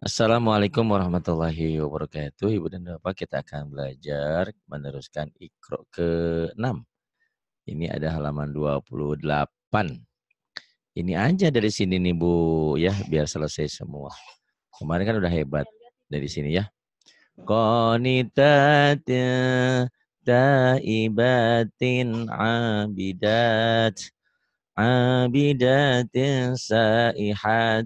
Assalamualaikum warahmatullahi wabarakatuh. Ibu dan Bapak, kita akan belajar meneruskan Iqra ke-6. Ini ada halaman 28. Ini aja dari sini nih Bu, ya, biar selesai semua. Kemarin kan udah hebat dari sini ya. Qanitatin taibatin abidat abidatin saihatin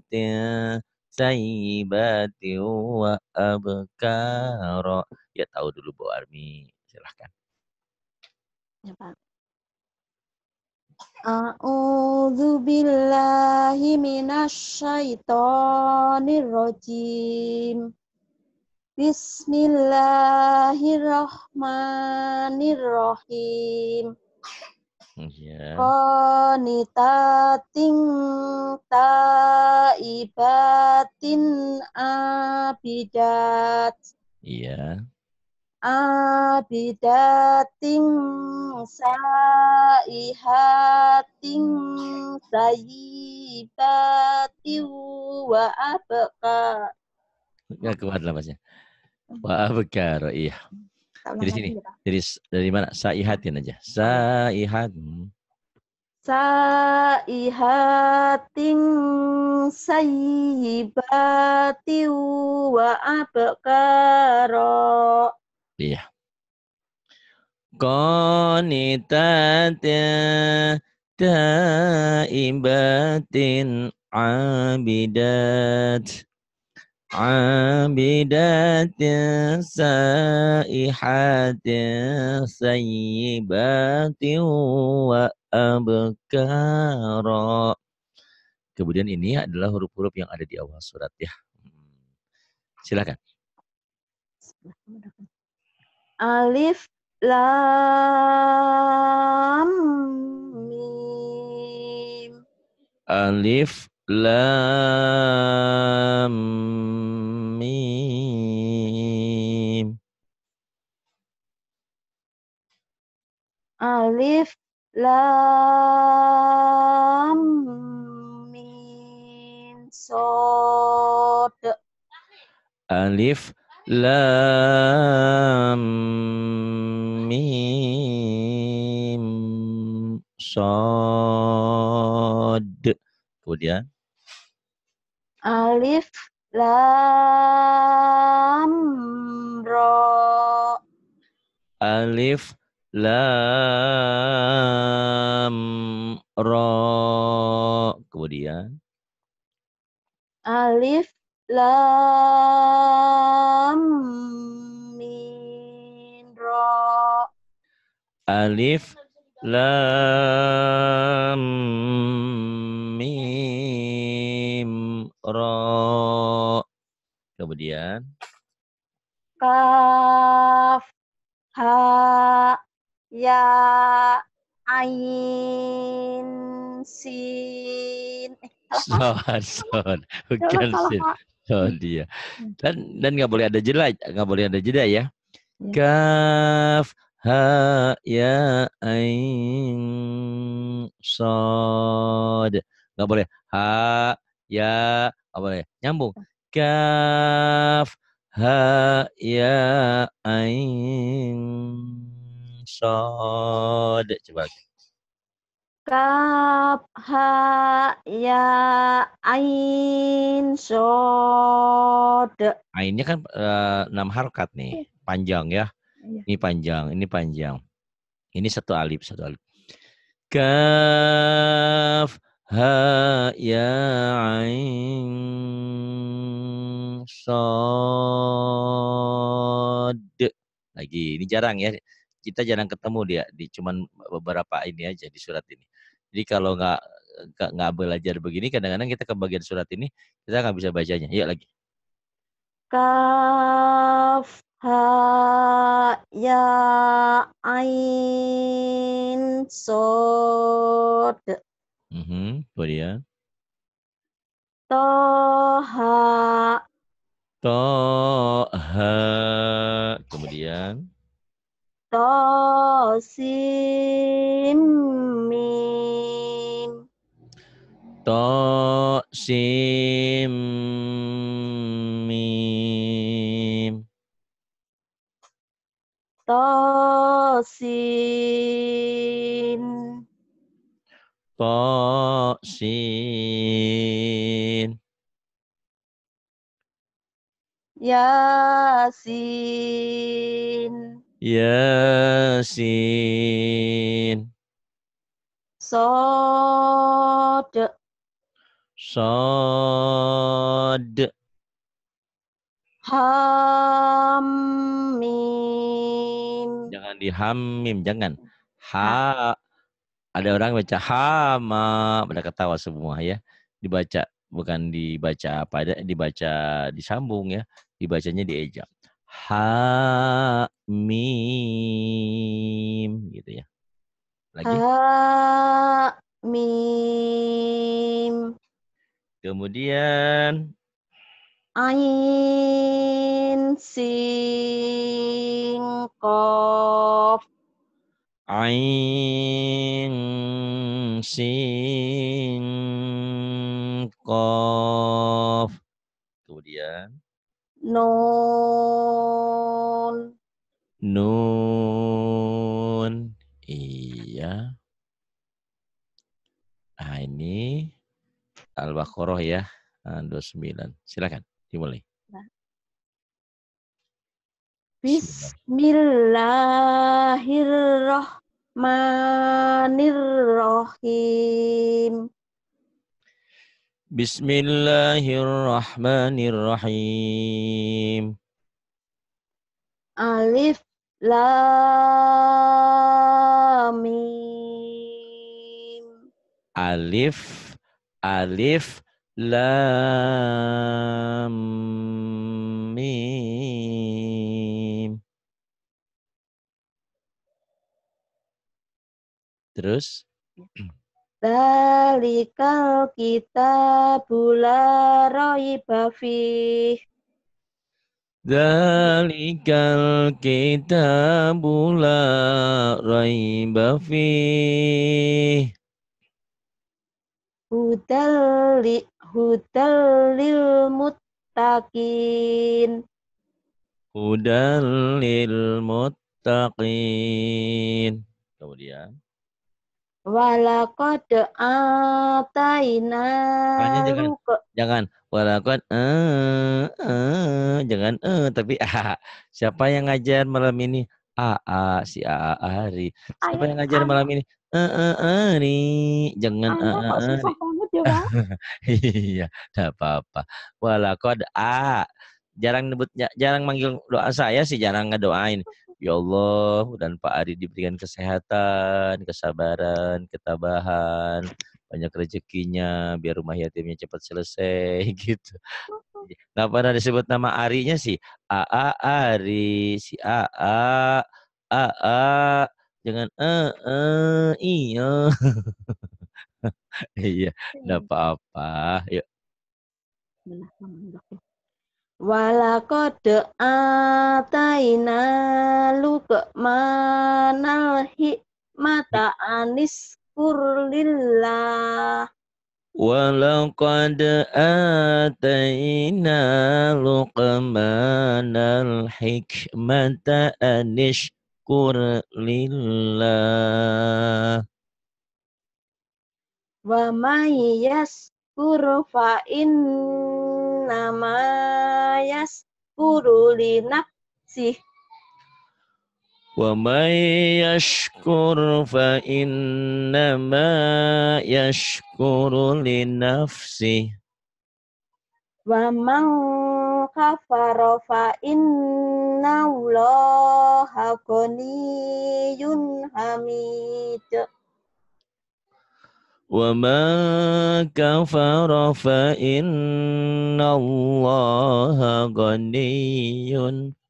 sayyibati wa abkara. Ya tahu dulu Bu Armi, silahkan. Ya Pak. A'udzu billahi minasyaitonir rajim. Bismillahirrahmanirrahim. Ya. Qanitating taibatin abidat. Iya. Abidating saihating sayyibati wa abqa. Enggak kuat lah masnya. Wa abkara, iya. Dari sini. Dari dari mana? Saihatin aja. Saihat. Saihatin sayyibati wa abkara. Iya. Qanitatin taibatin abidat abidatin saihatin sayyibatin wa abkara. Kemudian ini adalah huruf-huruf yang ada di awal surat ya. Hmm. Silakan. Alif lam mim. Alif lam mim. Alif lam mim sod. Alif lam mim sod. Kemudian Alif lam ro. alif lam ro. Kemudian Alif lam mim ro. alif lam mim ro. Kemudian Kaf ha ya ain sin. Eh, salah, son bukan salah, sin. Son dia. Dan dan nggak boleh ada jeda, nggak boleh ada jeda ya. Ya. Kaf ha ya ain sod. Nggak boleh ha ya nggak boleh nyambung. Kaf ha ya ain sod. Coba. Kaf ha ya ain sod. Ainnya kan eh, enam harokat nih, panjang ya. Iya. Ini panjang, ini panjang. Ini satu alif, satu alif. Kaf ha ya ain sod. Lagi, ini jarang ya. Kita jarang ketemu dia di cuman beberapa ini aja di surat ini. Jadi kalau nggak nggak belajar begini, kadang-kadang kita ke bagian surat ini kita nggak bisa bacanya. Yuk lagi. Kaf ha ya ain sod. Mhm. Kemudian. Toha. Toha. Kemudian. Tosimin. Tosimim. Tosin. Tosin. To sin. Yasin. Yasin. Sod. Sod. Hamim. Jangan dihamim, jangan. Ha. Ada orang baca hama, pada ketawa semua ya. Dibaca bukan dibaca apa ada dibaca disambung ya. Dibacanya diejak. Ha mim gitu ya. Lagi. Hamim. Kemudian Ain. Sin. Kof. Ain sin qaf. Kemudian Nun. nun. Iya. Ah ini Al-Baqarah ya. Ah, 29. Silakan dimulai. Bismillahirrahmanirrahim. Bismillahirrahmanirrahim. Alif lam mim. Alif alif lam mim. Terus Dalikal kitabu la raiba fih. Dzalikal kitabu la raiba fih. Hudal li hudal lil muttaqin. Hudal lil muttaqin. Kemudian Walaqad ataina Makanya jangan. walakad eh eh jangan eh tapi ah siapa yang ngajar malam ini? A a si a a Ari. Siapa yang ngajar malam ini? Eh eh Ari. Jangan eh eh ya iya tidak apa-apa. Walakad a. Jarang nyebut jarang manggil doa saya sih jarang ngedoain ya Allah dan Pak Ari diberikan kesehatan kesabaran ketabahan banyak rezekinya biar rumah yatimnya cepat selesai gitu. Nggak pernah disebut nama Arinya sih. AA Ari si AA AA jangan eh eh iya iya nggak apa-apa. Yuk Walakode ataina lukmanal hikmata anis kurlillah. Walakode ataina lukmanal hikmata anis kurlillah. Wa mayyas kurfa Nama yas li nafsih. Wa may yashkur fa innama yashkuru li nafsi Wa man kafara fa inna allaha hamid. ومن كفر فإن الله غني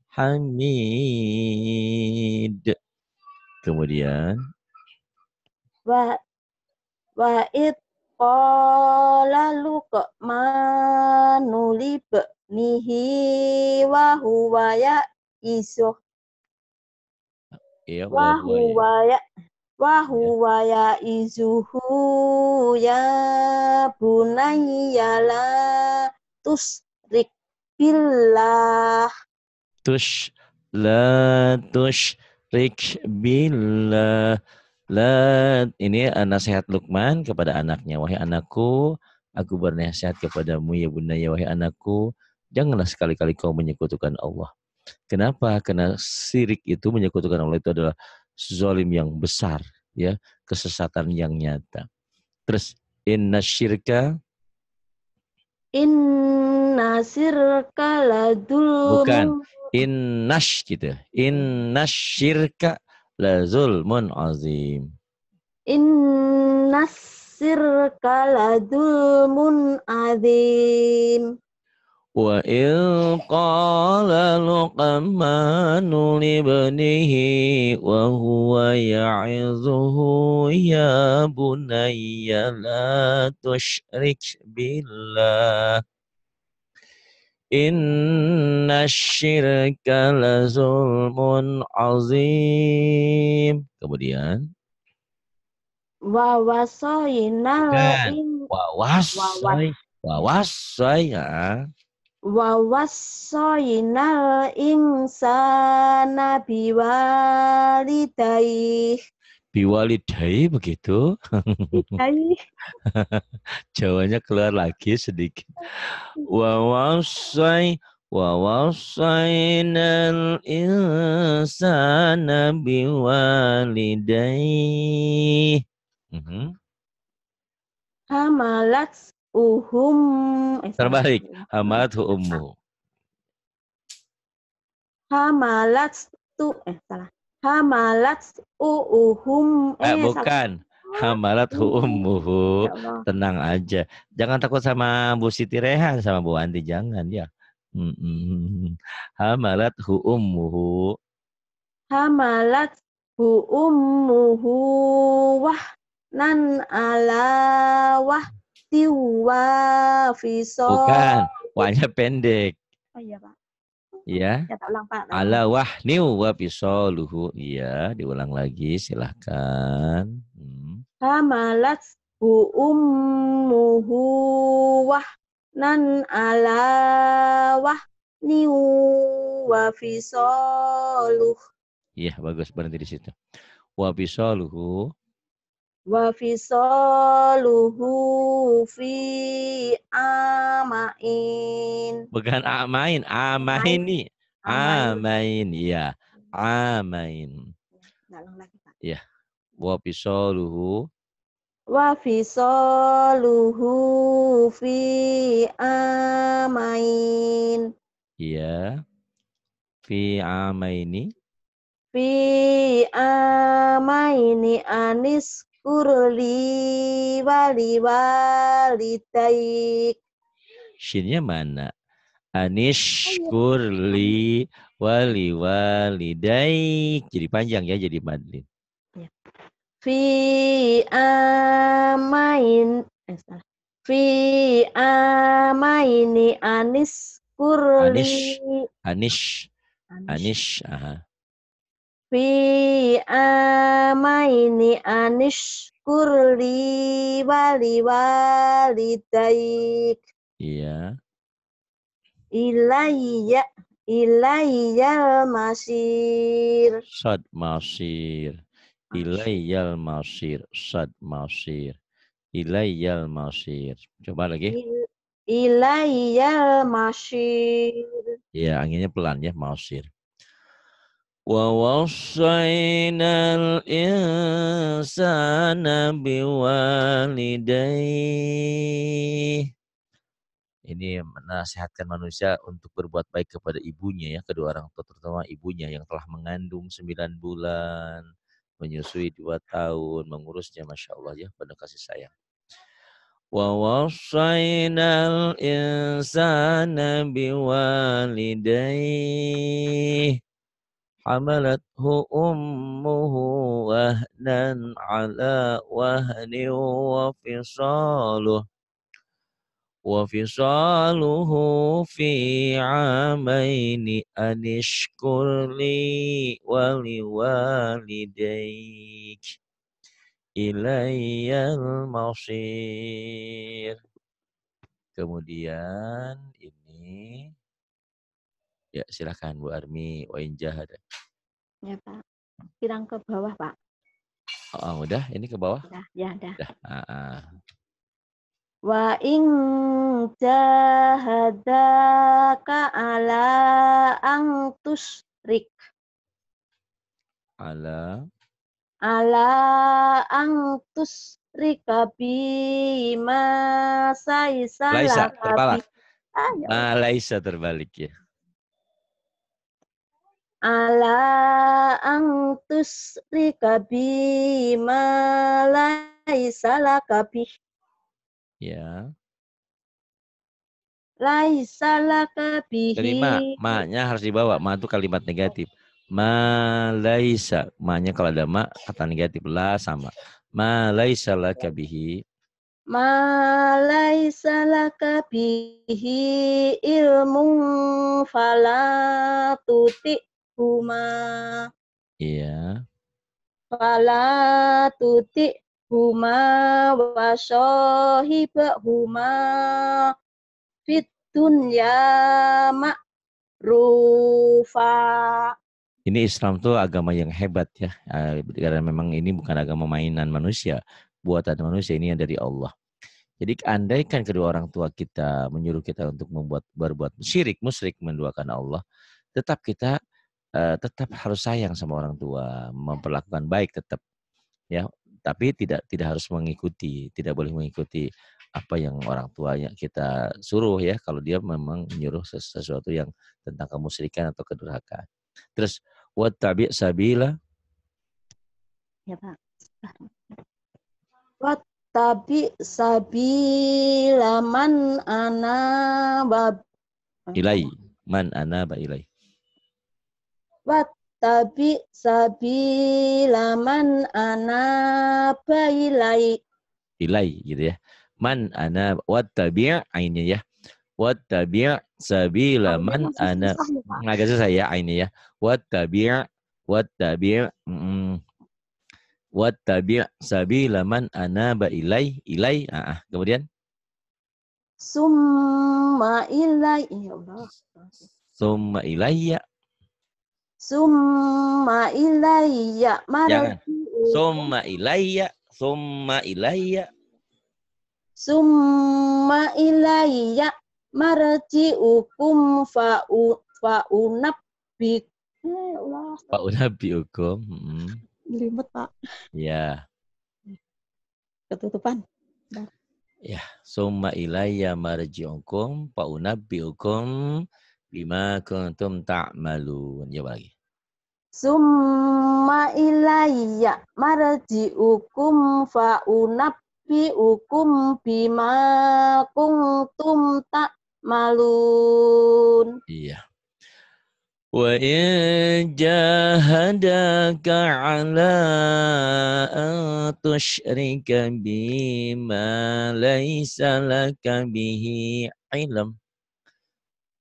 حميد kemudian Wa wa id qala luqmanu li bnihi wa huwa ya isuh ya wa wa huwa ya. huwa ya izuhu ya bunayya la tusrik billah tush la tush tusyrik billah. La, ini nasihat Luqman kepada anaknya. Wahai anakku, aku bernasihat kepadamu ya bunda ya wahai anakku. Janganlah sekali-kali kau menyekutukan Allah. Kenapa? Karena sirik itu menyekutukan Allah itu adalah zalim yang besar, ya, kesesatan yang nyata. Terus inna syirka Inna sirka ladul Bukan. innash gitu. Innash syirka la zulmun azim. Inna sirka ladulmun azim. Luqmanu libnihi wa huwa ya'izuhu ya bunayya la tushrik billah. Inna syirka la zulmun azim. Kemudian. Wa wasoyna in. Wa wasay. Wa wasay. Ya wa wassaynal insana biwalidayh biwalidayh begitu Jawanya keluar lagi sedikit. Wa wassay wa wassaynal insana biwalidayh -hmm. hamalat uhum. Eh, terbalik. hamalat ummu. Hamalat tu eh salah. Hamalat uhum. Eh, eh bukan. Salah. hamalat ummuhu. Ya tenang aja. Jangan takut sama Bu Siti Rehan sama Bu Andi. Jangan ya. Hamalat ummuhu. Hamalat ummuhu. Wah nan ala wah tiwa fiso. Bukan, wahnya pendek. Oh iya Pak. Iya. Ya, ulang Pak. Ala wahniu wa luhu. Iya, diulang lagi silahkan. Hmm. Hamalat bu ummuhu wah nan ala wah niu wa fisoluh. Iya, bagus berhenti di situ. Wa fisoluhu wa fisaluhu fi amain. Bukan amain, amain Amain, ya. Amain. Ya. Wa fisaluhu wa fisaluhu fi amain. Iya. Fi amaini. Fi amaini anis kurli wali walitaik. Shinnya mana? Anish kurli wali walidaik. Jadi panjang ya, jadi madlin. Ya. Fi amain eh, Fi amaini anis kurli Anish Anish Anish, aha fi amaini anishkurli wali walidayik. Iya. Ilayya ilayyal masir. Sad masir. Ilayyal masir. Sad masir. Ilayyal masir. Coba lagi. Ilayyal masir. Ya, anginnya pelan ya, masir. ووصينا الإنسان بوالديه ini menasihatkan manusia untuk berbuat baik kepada ibunya ya kedua orang tua terutama ibunya yang telah mengandung sembilan bulan menyusui dua tahun mengurusnya masya Allah ya penuh kasih sayang wa wasainal insana biwalidayhi حملته أمه وهنا على وهن وفصاله. وفصاله في عامين أن اشكر لي ولوالديك إلي المصير. Kemudian ini Ya, silahkan Bu Armi, wa in jahada. Ya, Pak. Kirang ke bawah, Pak. Oh, udah, ini ke bawah. Udah, ya, udah. Udah. Ah, ah. Wa ing jahadaka ala ang tusrik Ala ala ang tusrika bima saisa Laisa, terbalik. bi- Ah, ya Allah. Malaisa terbalik ya. Ala ang tusrika bima laisa laka bi Ya. laisa laka bihi Jadi ma, ma-nya harus dibawa. Ma itu kalimat negatif. Ma laisa. Ma-nya kalau ada ma, kata negatif. La sama. Ma laisa laka bihi. ma laisa laka bihi ilmun fala tuti huma Iya. fala tuti huma wa huma fit dunya ma'rufa Ini Islam tuh agama yang hebat ya. Eh, Karena memang ini bukan agama mainan manusia. Buatan manusia ini yang dari Allah. Jadi andaikan kedua orang tua kita menyuruh kita untuk membuat berbuat syirik, musyrik, menduakan Allah, tetap kita eh, tetap harus sayang sama orang tua, memperlakukan baik tetap ya. Tapi tidak tidak harus mengikuti, tidak boleh mengikuti apa yang orang tuanya kita suruh ya kalau dia memang menyuruh ses- sesuatu yang tentang kemusyrikan atau kedurhakaan. Terus wattabi sabila ya Pak Wattabi sabila man anaba ilai man anaba ilai. Wattabi sabila man anaba ilai ilai gitu ya. Man ana wattabi' ainnya ya. Wattabi' sabila man ana agak susah ya ainnya ya. Wattabi' wattabi' mm, wattabi' sabila man anaba ilai ilai ah, ah. kemudian Summa ilai Ya Allah summa ilayya Summa ilayya marji'u. Summa ilayya summa ilayya. Summa ilayya marji'ukum fa'u fa'unabbi Eh, Allah, Pak unabbiukum mm, Jelimet, Pak. ya. Ketutupan. summa ilayya marji'ukum fa unabbiukum bima kuntum ta'malun. Ya lagi Summa ilayya marji'ukum fa'unabbi'ukum bima kuntum ta'malun. Iya. Wa in jahadaka ala an tusyrika bima laysa laka bihi ilm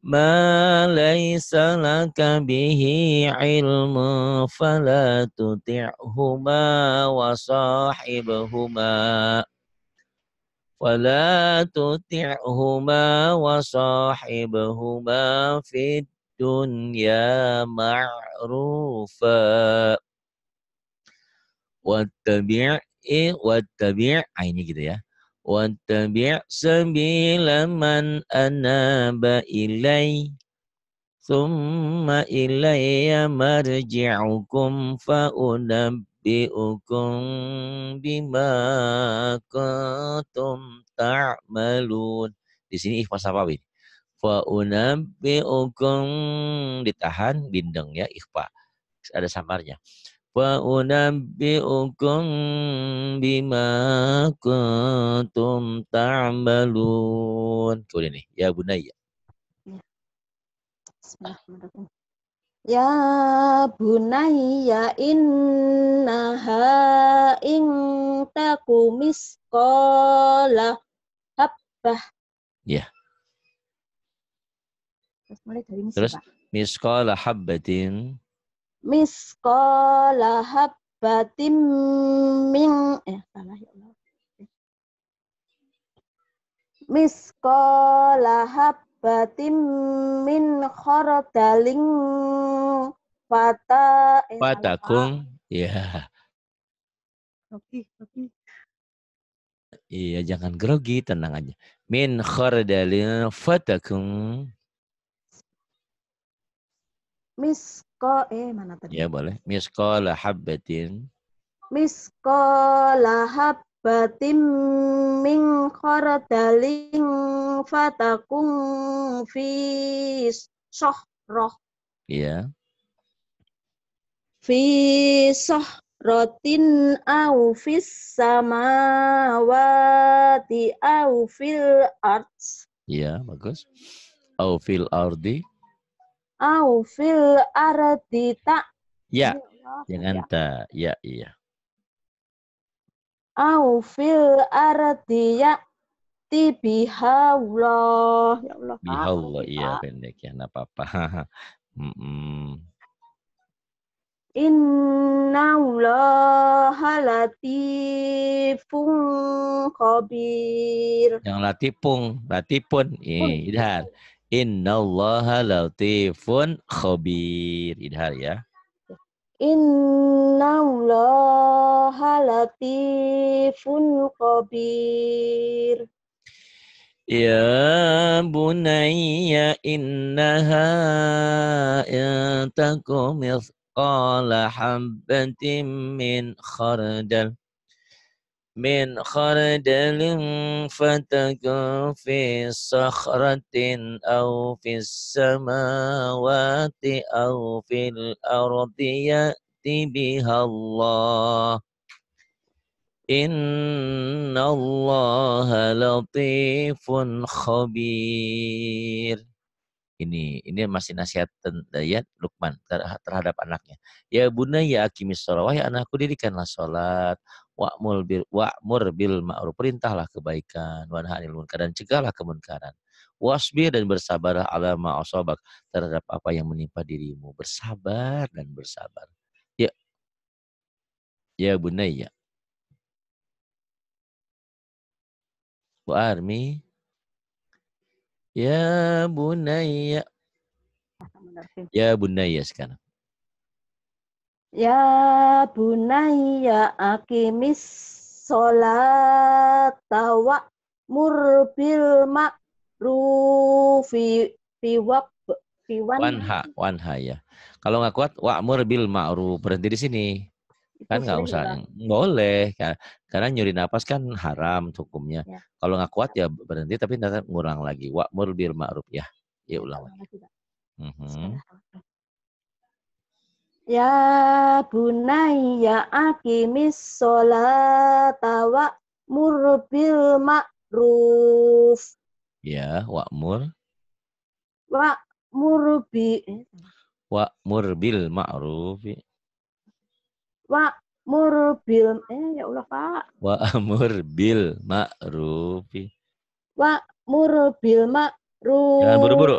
ma laysa laka bihi ilm fala tuti'huma wa sahibhuma ولا تطعهما وصاحبهما في الدنيا معروفا واتبع إيه واتبع ini gitu ya واتبع سبيل من أناب إلي ثم إلي مرجعكم فأنبئكم بما كنتم تعملون di sini ikhfa safawi fa unabbiukum ditahan bindeng ya ikhfa ada samarnya unabbiukum bima kuntum ta'malun kemudian nih ya bunayya Bismillahirrahmanirrahim. Ya bunayya innaha in taku misqala habbah. Ya. Terus mulai dari misi, Terus? Pak. misqala habbatin Misqala habbatin min eh salah ya Allah. Misqala habbatin min khardalin fata eh. Fatakung. Ya. Oke, oke. Iya, jangan grogi, tenang aja. Min khardalin fatakung. Misko eh mana tadi? Ya, boleh. Misqala habbatin. Miskola habbatim min khardalin fatakum fi sohroh Iya. fi sohrotin au fis samawati au fil arts Iya, bagus. Au fil ardi. Au fil ardi tak Ya, jangan ta. Ya, iya. au fil ardi ya bihaullah ya Allah Pak. Bihallah, iya pendek ya, enggak apa-apa. Mm-mm. Inna allaha latifun khabir. Yang latifung, latifun. Ini, idhar. Innallaha latifun khabir. Idhar ya. Inna allaha latifun khabir. Ya bunayya innaha in takum mithqala habbatin min khardal min khardalin fatakun fi sakhratin aw fi samawati aw fil ardi ya'ti biha Allah Inna Allah latifun khabir. Ini ini masih nasihat ya Lukman ter- terhadap anaknya. Ya bunayya aqimis shalah wahai anakku dirikanlah salat wa'mul bil wa'mur bil ma'ruf perintahlah kebaikan wa nahi anil munkar dan cegahlah kemunkaran. Wasbir dan bersabarlah ala ma asabak terhadap apa yang menimpa dirimu. Bersabar dan bersabar. Ya. Ya bunayya. Bu Armi. Ya bunayya. Ya bunayya sekarang. Ya bunayya aqimis sholata wa murbil ma'rufi fi wab fi wan Wanha, wanha ya. Kalau nggak kuat, wa'mur bil ma'ruf. Berhenti di sini. Kan nggak usah. Boleh. Ka- Karena nyuri napas kan haram hukumnya. Ya. Kalau nggak kuat ya berhenti, tapi nanti ngurang lagi. Wa'mur bil ma'ruf ya. Ya ulang. Lagi, Pak. Mhm. Ya bunayya aqimis sholata wa murbil ma'ruf Ya, wa'mur. wa murbi eh, Wa'mur bil ma'ruf. wa murbil eh ya Allah Pak Wa'mur bil ma'ruf. wa murbil ma'ruf Jangan buru-buru.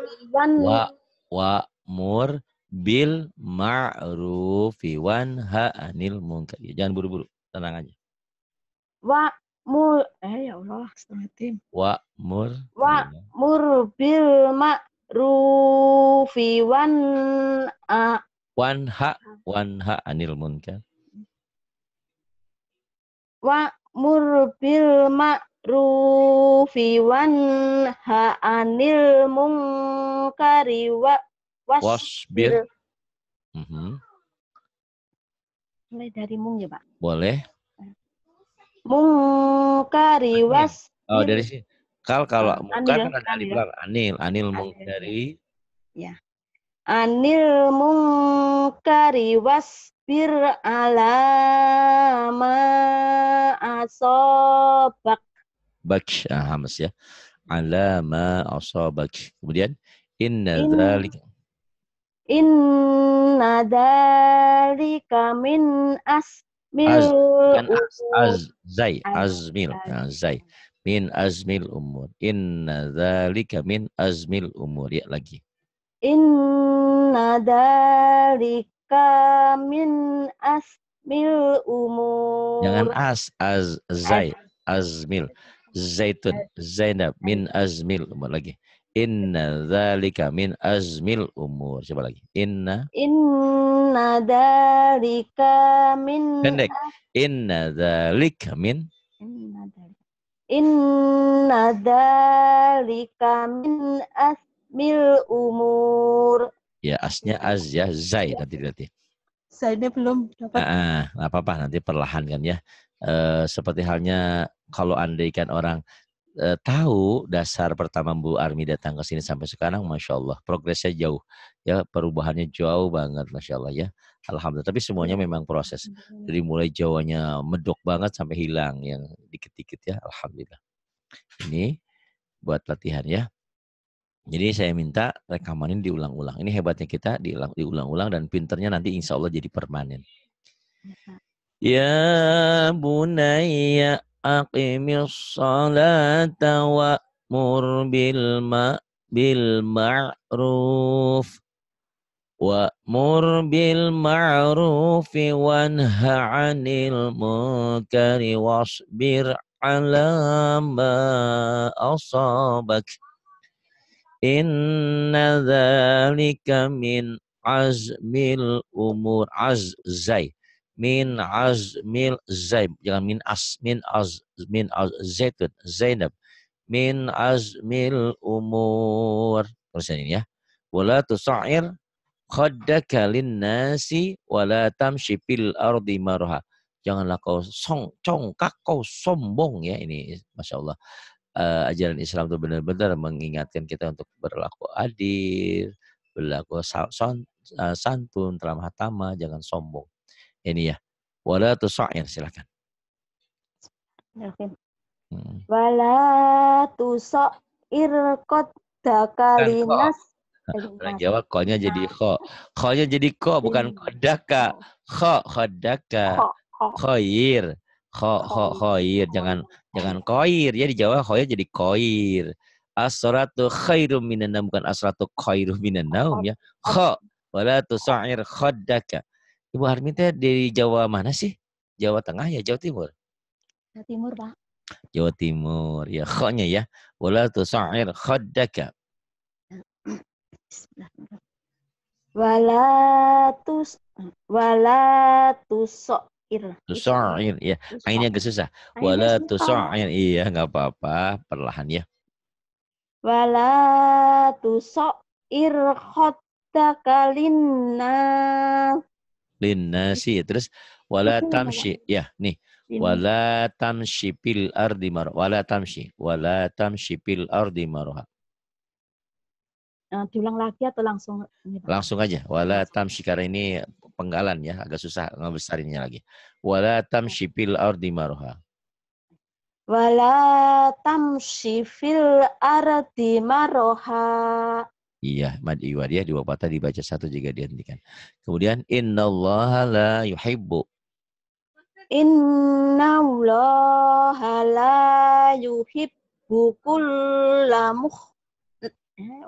Wa wa'mur bil ma'ruf wanha anil munkar. Jangan buru-buru. Tenang aja. wa mur eh ya Allah setengah tim Wa'mur. Wa- Ya. murbil ma'rufi wan a Wanha wanha anil munkar. wa murbil ma'rufi wan ha anil munkari wa Wasbir. Mhm. mulai dari mung ya Pak Boleh. mungkari was Oh dari sini. Kal kalau Ah, munkar anil, kan ada alif anil. lam. Anil, anil Anil, munkari. anil munkari wasbir ala ma asobak Bak ah, hamas ya. Ala ma asabak. Kemudian inna In- dzalika inna dalika min asmil Az- az, zai Az- azmil zai. Min azmil umur. Inna dzalika min azmil umur. Ya lagi. Inna dalika min asmil umur. jangan as az zai. Azmil. Zaitun zainab. Min azmil umur. Lagi inna dzalika min azmil umur coba lagi inna Inna dalika min Pendek. Inna dzalika min Inna dalika min asmil umur. ya asnya az ya zai nanti nanti. Saya belum dapat. Ah, nggak apa-apa nanti perlahan kan ya. Eh, seperti halnya kalau andaikan orang eh, tahu dasar pertama Bu Armi datang ke sini sampai sekarang, masya Allah progresnya jauh ya perubahannya jauh banget, masya Allah ya. Alhamdulillah. Tapi semuanya memang proses. Dari mulai Jawanya medok banget sampai hilang yang dikit-dikit ya. Alhamdulillah. Ini buat latihan ya. Jadi saya minta rekaman ini diulang-ulang. Ini hebatnya kita diulang- diulang-ulang dan pinternya nanti insya Allah jadi permanen. Ya bunayya aqimis salata wa'mur bil ma bil ma'ruf. Wa'mur bil ma'ruf wanha 'anil munkari wasbir 'ala ma asabak. Inna dzalika min azmil umur azzai min azmil zaib jangan min as min az min az zaitun zainab. Min azmil umur. Terusan ini ya. Wala tusair khaddaka linnasi wala tamshi fil ardi marha. Janganlah kau song congkak kau sombong ya. Ini masya Allah. Eh, ajaran Islam itu benar-benar mengingatkan kita untuk berlaku adil berlaku eh, santun ramah tamah jangan sombong ini ya wala tusair silakan Hmm. Wala tusair qaddaka Bukan linas. Orang Jawa ko-nya jadi kho. Kho-nya jadi ko bukan kodaka. Kho kodaka. Kho, kho. Khoir. Kho kho khoir jangan jangan koir ya di Jawa khoir jadi koir. As-salatu khairum minan naum bukan as-salatu khairum minan naum ya. Kho wala tusair khaddaka. Ibu Harmi teh dari Jawa mana sih? Jawa Tengah ya, Jawa Timur. Jawa Timur, Pak. Jawa Timur. Ya, kho-nya ya. Wala tusair khaddaka. Wala tus wala tusair. Tusair ya. Ainnya agak susah. Wala tusair. Iya, nggak apa-apa. Perlahan ya. Wala tusair khaddaka linnas. Linnasi. Terus wala tamshi. Ya, nih. Wala tamshi fil ardi mar. Wala tamshi. Wala tamshi fil ardi marha. Nah, diulang lagi atau langsung? Langsung aja. Wala tamshi karena ini penggalan ya, agak susah ngebesarinnya lagi. Wala tamshi fil ardi marha. Wala tamshi fil ardi maroha. Iya, mad iwad ya dua patah dibaca satu jika dihentikan. Kemudian innallaha la yuhibbu Inna allaha la yuhibbu kulla mukh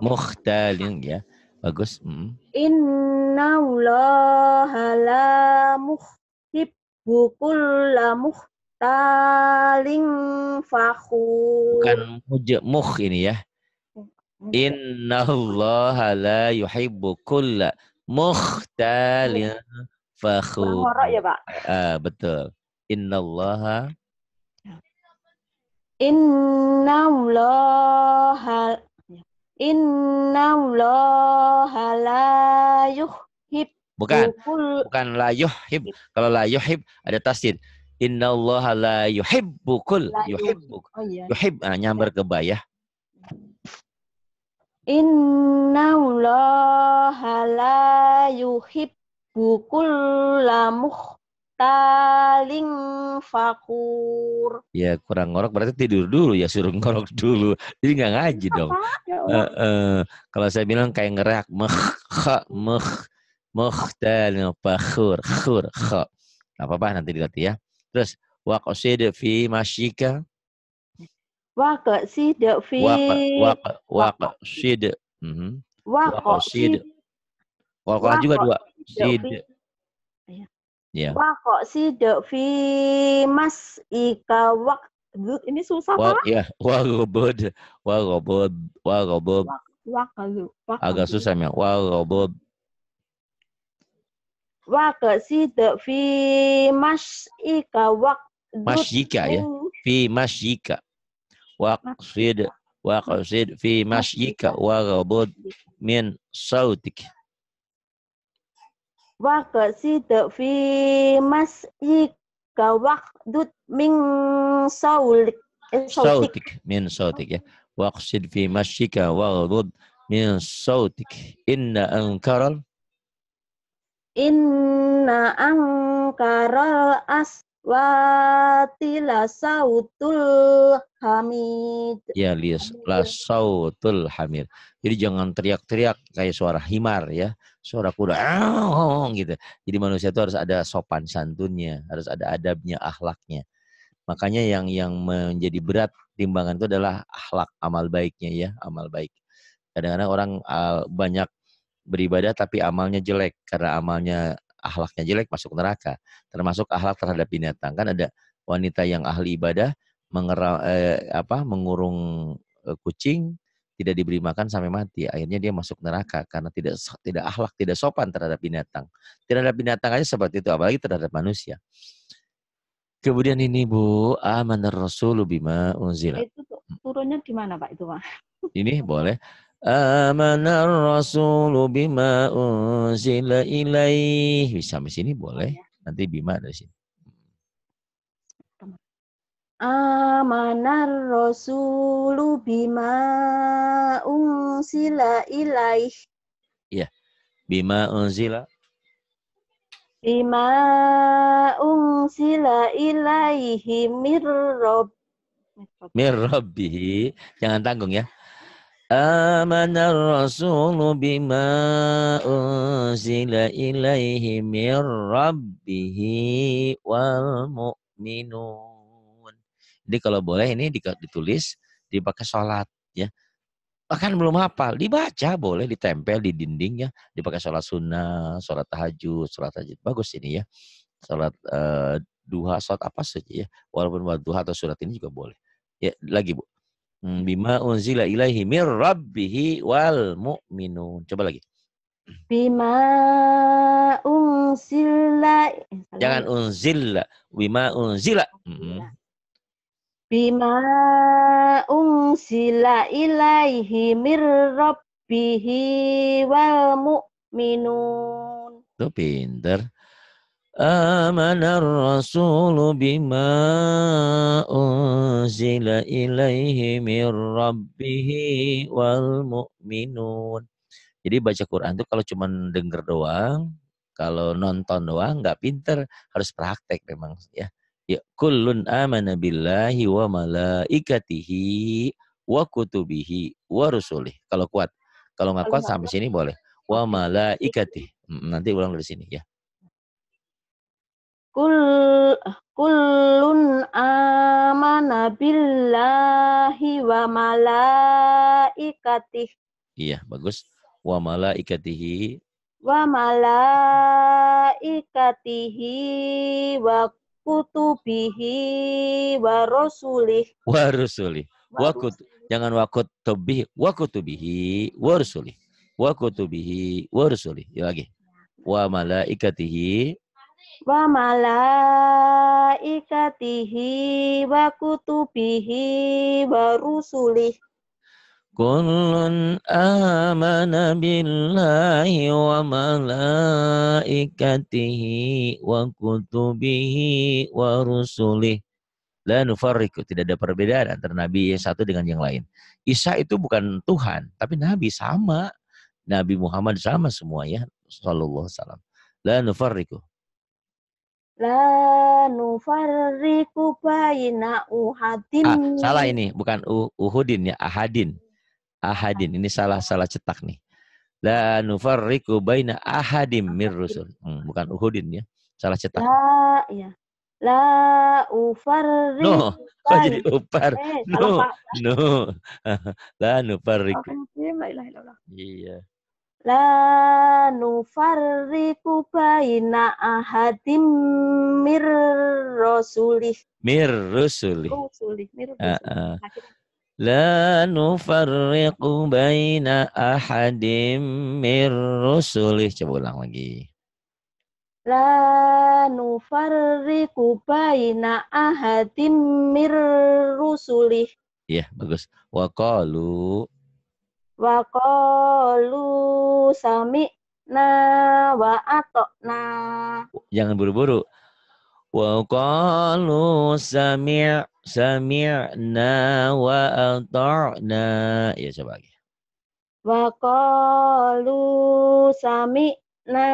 mukhtalin ya. Bagus. Mm. Inna allaha la muhibbu kulla mukhtalin fakhur. Bukan muj mukh ini ya. Innallaha la yuhibbu kulla mukhtalin fakhur. Ya, Pak? Ah, betul. Innallaha Inna allaha Inna allaha la yuhibbu bukan bukan la yuhib. Kalau la yuhib ada tasdid. Innallaha la yuhibbu kull La yuhibbu. Oh iya. Yuhib ah, nyamber ke ba ya. Inna allaha la yuhibbu kulla mukhtalin fakur. Ya kurang ngorok berarti tidur dulu ya suruh ngorok dulu. Jadi nggak ngaji dong. Allah. eh, kalau saya bilang kayak ngerak mekh kha mekh mukhtal fakhur khur kha. Nggak apa-apa nanti dilatih ya. Terus waqsid fi masyika Waqo sidak fi waq waq waqsid. Mhm. waqsid. sid Waqah juga dua. Sid. Iya. Ya. waqo sidak fi mas ika waq ini susah Wa Pak. ya wagobod wagobod wagobod Waqo agak susah ya. Wagobod waqsid fi mas'ika waqdud Masyika ya. Fi masyika. Waqsid waqsid fi masyika waghdud min sautik. waqsid fi mas'ika waqdud min saulik eh, sautik Sautik min sautik ya. Waqsid fi masyika waghdud min sautik. Inna ankaral Inna angkaral aswati la sautul hamid. ya la sautul hamir. Jadi jangan teriak-teriak kayak suara himar ya, suara kuda gitu. Jadi manusia itu harus ada sopan santunnya, harus ada adabnya, akhlaknya. Makanya yang yang menjadi berat timbangan itu adalah akhlak amal baiknya ya, amal baik. Kadang-kadang orang uh, banyak beribadah tapi amalnya jelek karena amalnya akhlaknya jelek masuk neraka. Termasuk akhlak terhadap binatang. Kan ada wanita yang ahli ibadah mengera, eh, apa mengurung eh, kucing tidak diberi makan sampai mati. Akhirnya dia masuk neraka karena tidak tidak akhlak, tidak sopan terhadap binatang. Terhadap binatang aja seperti itu, apalagi terhadap manusia. Kemudian ini Bu, amanar rasulu bima unzila. Itu turunnya di mana Pak itu Pak? Ini boleh. Amanar rasulu bima unzila ilaih. Bisa sampai sini boleh. Nanti bima dari sini. Amanar rasulu bima unsila ilaih Bima unzila bima unsila ilaihi mir rabb mir rabbihi. Jangan tanggung ya. Rasulu bima unzila ilaihi mir rabbihi wal mu'minun. Jadi kalau boleh ini di- ditulis dipakai sholat ya. Bahkan belum hafal, dibaca boleh ditempel di dinding ya. Dipakai sholat sunnah, sholat tahajud, sholat tahajud. Bagus ini ya. Sholat eh, duha, sholat apa saja ya. Walaupun buat duha atau surat ini juga boleh. Ya, lagi Bu. Hmm, Bima unzila ilaihi mir rabbihi wal mu'minun. Coba lagi. bima salah Jangan unzila. Bima unzila. Mm-mm. bima unsila ilaihi mir rabbihi wal mu'minun Tuh pinter. Rasulu bima unzila ilaihi mir rabbihi wal mu'minun. Jadi baca Quran tuh kalau cuma denger doang, kalau nonton doang nggak pinter, harus praktek memang ya. Ya kullun amana billahi wa malaikatihi wa kutubihi wa rusulih. Kalau kuat. Kalau nggak kuat sampai sini boleh. Wa malaikatihi. Mm, Nanti ulang dari sini ya. Kul kullun amana billahi wa malaikatih Iya, bagus. Wa malaikatihi wa malaikatihi wa kutubihi wa rasulih wa rusulih. Wa kut- Jangan wa kutubihi, wa kutubihi wa rusulih. Wa kutubihi wa rusulih. Ya lagi. Wa malaikatihi wa malaikatihi wa kutubihi wa rusulih Kullun amana billahi wa malaikatihi wa kutubihi wa rusulih. La nufarriku. Tidak ada perbedaan antara Nabi yang satu dengan yang lain. Isa itu bukan Tuhan, tapi Nabi sama. Nabi Muhammad sama semua ya. Sallallahu alaihi wasallam. La nufarriku. La nufarriqu baina uhadin Ah, salah ini, bukan Uhudin ya, Ahadin. Ahadin. Ini salah salah cetak nih. La nufarriqu baina ahadim mir rusul. Hmm, bukan Uhudin ya. Salah cetak. la ya la ufarriqu No, kok jadi upar? eh No, no. La illallah. Iya. La nufarriqu baina ahadim mir rasulih. Mir. Rasulih, mir Ah, rasulih. ah. La nufarriqu baina ahadim mir rusuli. Coba ulang lagi. La nufarriqu baina ahadim mir rusulih. Iya, bagus. Wa qalu Wa qalu sami'na wa atokna. jangan buru-buru. Wa qalu sami' sami'na wa ata'na. Ya coba lagi. Wa qalu sami'na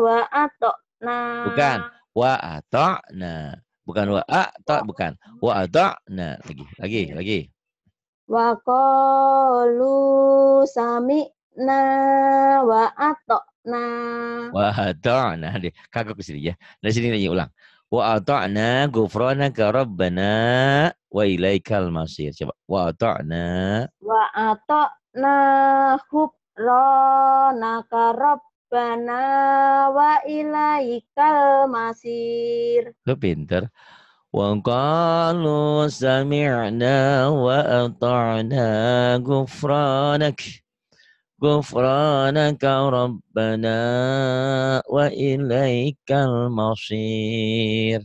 wa atokna. Bukan. Wa ata'na. Bukan wa ata, bukan. Wa ata'na. Lagi, lagi, lagi. Wa qalu sami'na wa atokna. Wa ata'na. Dia kagok ke sini ya. Dari sini lagi ulang. Wa ata'na ghufranaka rabbana wa ilaikal masir. Coba. Wa ata'na Wa atokna hubranaka rabbana wa ilaikal masir. Lu pinter. Wa qalu sami'na wa ata'na ghufranak. Ghufranaka rabbana wa ilaikal masir.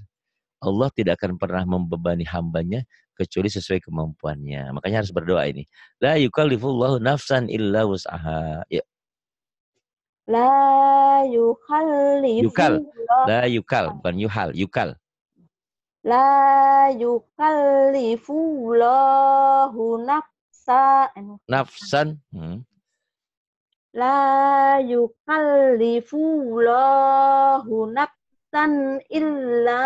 Allah tidak akan pernah membebani hambanya kecuali sesuai kemampuannya. Makanya harus berdoa ini. La yukallifullahu nafsan illa wus'aha. Ya, La yukhallifu Yukal. la yukal, bukan yuhal, yukal. La yukallifu lahu nafsa Nafsan. Hmm. La yukallifu lahu nafsan illa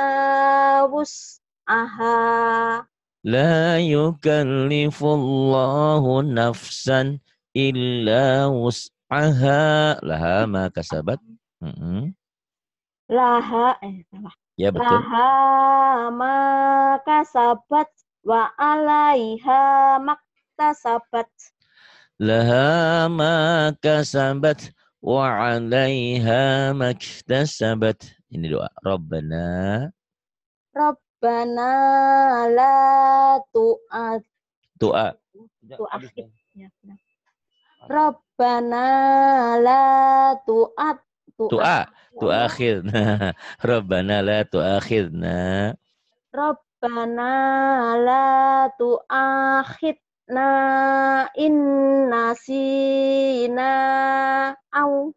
wus'aha La yukallifullahu nafsan illa wus'aha. Laha ma kasabat. Mm-mm. laha eh salah Ya betul. laha ma kasabat wa alaiha maktasabat Laha ma kasabat wa 'alaiha maktasabat. Ini doa. Rabbana Rabbana la tu'ad doa. Tu'akhid. ya. Rabbana la tu'ad Tu'a. Tu'akhirna. Rabbana la tu'akhirna. Rabbana la tu'akhidna in nasina au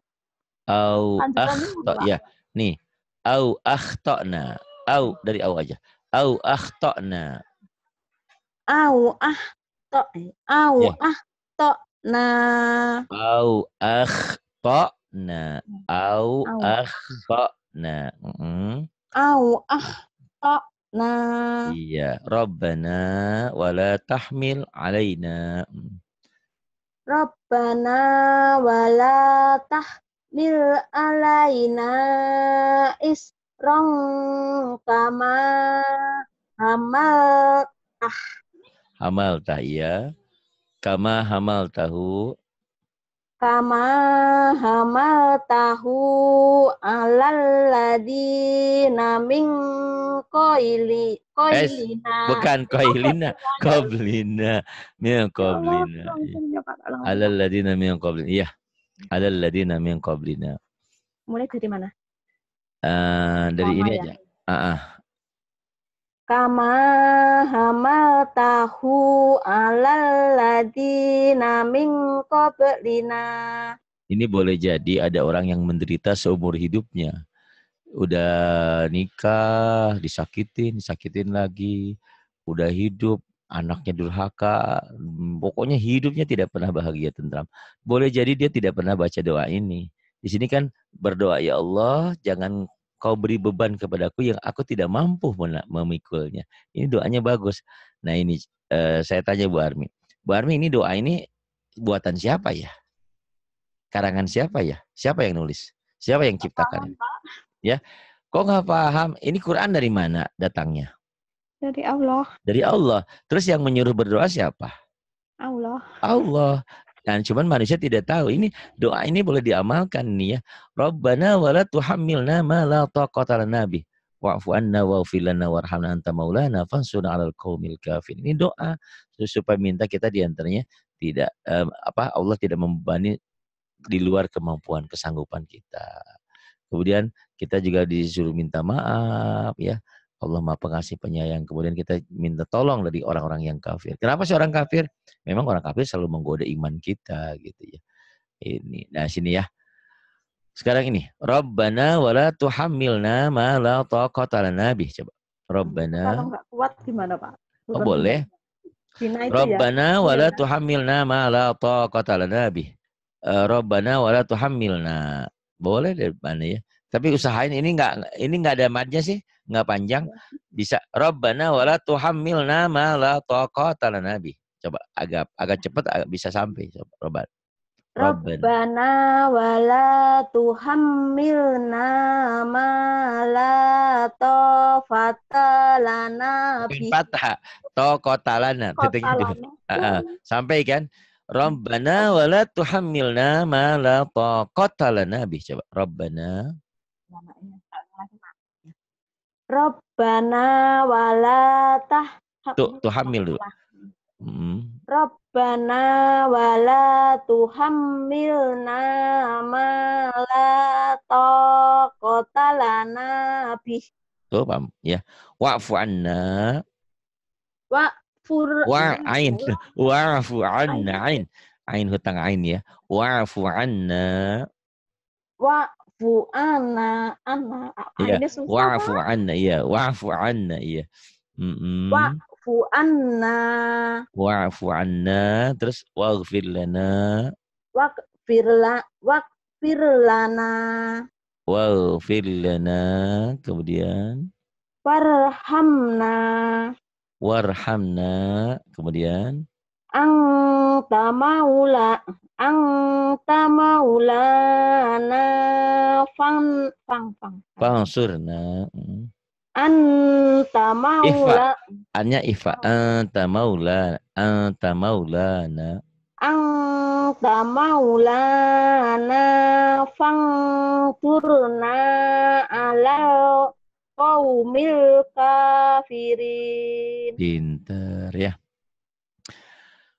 Au akhta ya. Nih. Au akhtana. Au dari au aja. Au akhtana. au ah to au Ya. ah to na Au akhtana. Au Au. akhtana. Mm-mm. au ah to na Iya. Rabbana wala tahmil alaina. Mm. Rabbana wala tahmil alaina isrong kama hamal Hamal iya. Kama hamal tahu. Kama hamal tahu alal ladina min koili koilina Bukan koilina. Koblina. Min koblina. Alal ladina min qablina. Iya. Alal ladina min qablina. mulai dari mana Eh, dari ini ya? aja. Ah. Kama hamal tahu alal ladina min qablina Ini boleh jadi ada orang yang menderita seumur hidupnya. Udah nikah, disakitin, disakitin lagi. Udah hidup, anaknya durhaka. Pokoknya hidupnya tidak pernah bahagia tentram. Boleh jadi dia tidak pernah baca doa ini. Di sini kan berdoa, ya Allah, jangan kau beri beban kepadaku yang aku tidak mampu memikulnya. Ini doanya bagus. Nah ini eh, saya tanya Bu Armi. Bu Armi ini doa ini buatan siapa ya? Karangan siapa ya? Siapa yang nulis? Siapa yang ciptakan? Ya, kok nggak paham? Ini Quran dari mana datangnya? dari Allah Dari Allah. Terus yang menyuruh berdoa siapa? Allah Allah. Dan cuman manusia tidak tahu. Ini doa ini boleh diamalkan nih ya. Rabbana wala tuhammilna ma la taqata lana bih. Wa'fu anna wa'fir lana warhamna anta maulana fansurna 'alal qaumil kafirin. Ini doa supaya minta kita di antaranya tidak em, apa Allah tidak membebani di luar kemampuan kesanggupan kita. Kemudian kita juga disuruh minta maaf ya. Allah Maha Pengasih Penyayang. Kemudian kita minta tolong dari orang-orang yang kafir. Kenapa sih orang kafir? Memang orang kafir selalu menggoda iman kita gitu ya. Ini. Nah, sini ya. Sekarang ini, Rabbana wala tuhammilna ma la taqata lana bih. Coba. Rabbana. Kalau nggak kuat gimana Pak? Oh, boleh. Ya. Rabbana wala Iya. tuhammilna ma la taqata lana bih. Eh, Rabbana wala tuhammilna. Boleh deh mana ya. Tapi usahain ini enggak ini enggak ada madnya sih, enggak panjang. Bisa Rabbana wala tuhammilna ma la taqata lana bih. Coba agak agak cepat agak bisa sampai coba. Rabbana. Rabbana wala tuhammilna ma la taqata lana Bukan bi Patah. Taqata lana. Titiknya dulu. lana. Ah, ah. Sampai kan? Rabbana wala tuhammilna ma la taqata lana bih. Coba Rabbana Rabbana wala tah Tuh, tuhammil dulu. Hmm. Rabbana wala tuhammilna ma la taqata lana bi Tuh paham? Ya. Wa'fu anna. Wa ain. Wa'fu anna. Ain. Ain hutang ain ya. Wa'fu anna. Wa fu ana ana Iya, ini susah wa'fu anna iya. Wa'fu anna iya. Mm-mm. wa fu anna. Wa'fu anna terus waghfir lana. Firla wa firlana waghfir lana kemudian. Warhamna. Warhamna kemudian anta maula anta maulana fang. Fang fang fansurna Mm. anta maula Anya ifa. Anta maula anta maulana anta maulana fangturna ala qaumil kafirin. Pinter ya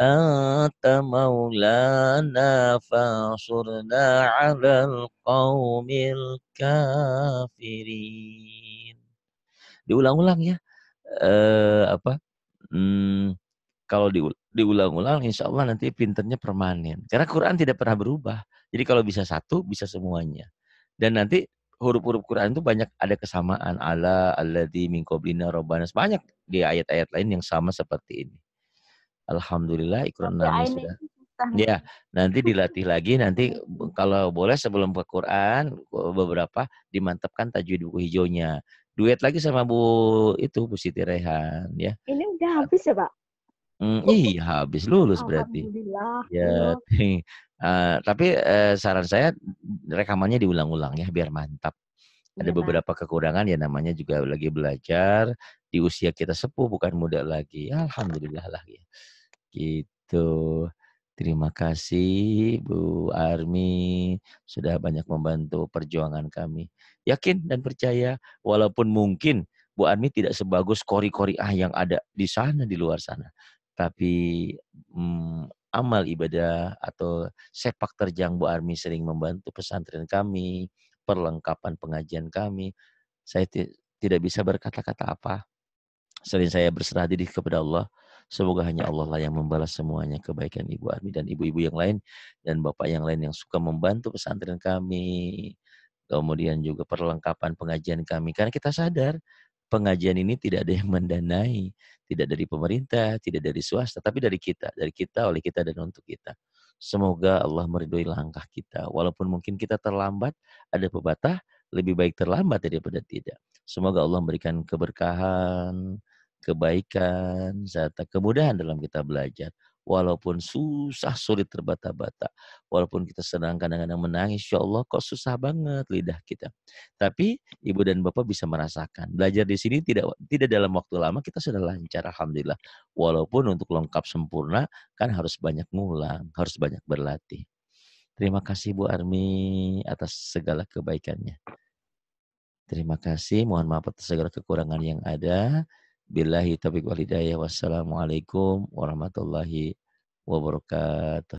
أنت مولانا فانصرنا على القوم الكافرين diulang-ulang ya eh apa hmm, kalau diul- diulang-ulang insya Allah nanti pinternya permanen karena Quran tidak pernah berubah jadi kalau bisa satu bisa semuanya dan nanti huruf-huruf Quran itu banyak ada kesamaan ala alladzi min qablina rabbana banyak di ayat-ayat lain yang sama seperti ini Alhamdulillah Iqra ain sudah. Ya, nanti dilatih lagi. Nanti kalau boleh sebelum ke Quran beberapa dimantapkan tajwid buku hijaunya. Duet lagi sama Bu itu Bu Siti Rehan ya. ini udah habis ya pak Hmm, iya habis lulus berarti. Ya, eh, tapi eh, saran saya rekamannya diulang-ulang ya biar mantap. Ada Iya, beberapa kekurangan ya namanya juga lagi belajar di usia kita sepuh bukan muda lagi. Alhamdulillah lah ya. Gitu. Terima kasih Bu Armi sudah banyak membantu perjuangan kami. Yakin dan percaya walaupun mungkin Bu Armi tidak sebagus kori-kori ah yang ada di sana di luar sana. Tapi hmm, amal ibadah atau sepak terjang Bu Armi sering membantu pesantren kami, perlengkapan pengajian kami. Saya ti- tidak bisa berkata-kata apa. Sering saya berserah diri kepada Allah. Semoga hanya Allah lah yang membalas semuanya kebaikan Ibu Armi dan ibu-ibu yang lain dan bapak yang lain yang suka membantu pesantren kami. Kemudian juga perlengkapan pengajian kami. Karena kita sadar pengajian ini tidak ada yang mendanai. Tidak dari pemerintah, tidak dari swasta, tapi dari kita. Dari kita, oleh kita, dan untuk kita. Semoga Allah meridhoi langkah kita. Walaupun mungkin kita terlambat, ada pepatah, lebih baik terlambat daripada tidak. Semoga Allah memberikan keberkahan, kebaikan, serta kemudahan dalam kita belajar. walaupun susah sulit terbata-bata, walaupun kita sedang kadang-kadang menangis, ya Allah kok susah banget lidah kita. Tapi ibu dan bapak bisa merasakan, belajar di sini tidak tidak dalam waktu lama kita sudah lancar alhamdulillah. Walaupun untuk lengkap sempurna kan harus banyak ngulang, harus banyak berlatih. Terima kasih Bu Armi atas segala kebaikannya. Terima kasih, mohon maaf atas segala kekurangan yang ada. Billahi taufiq wal hidayah. Wassalamualaikum warahmatullahi wabarakatuh.